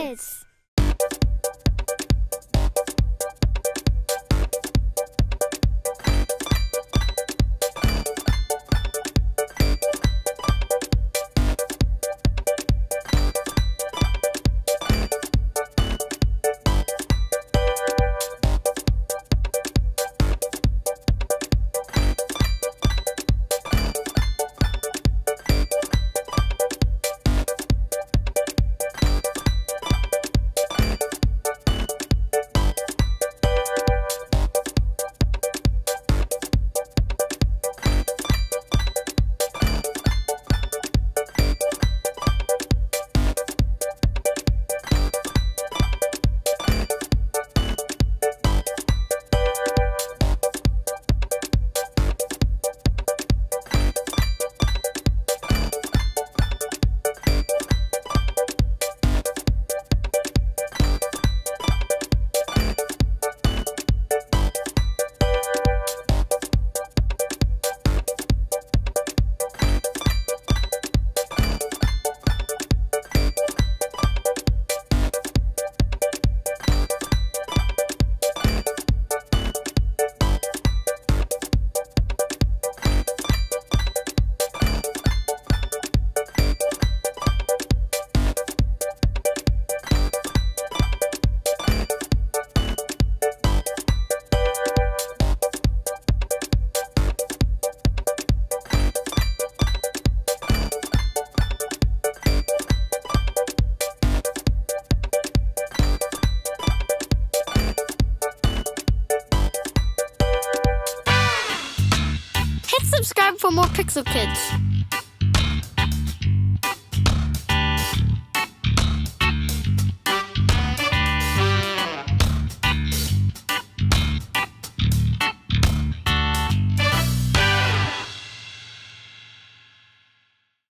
Kids! For more Pixel Kids.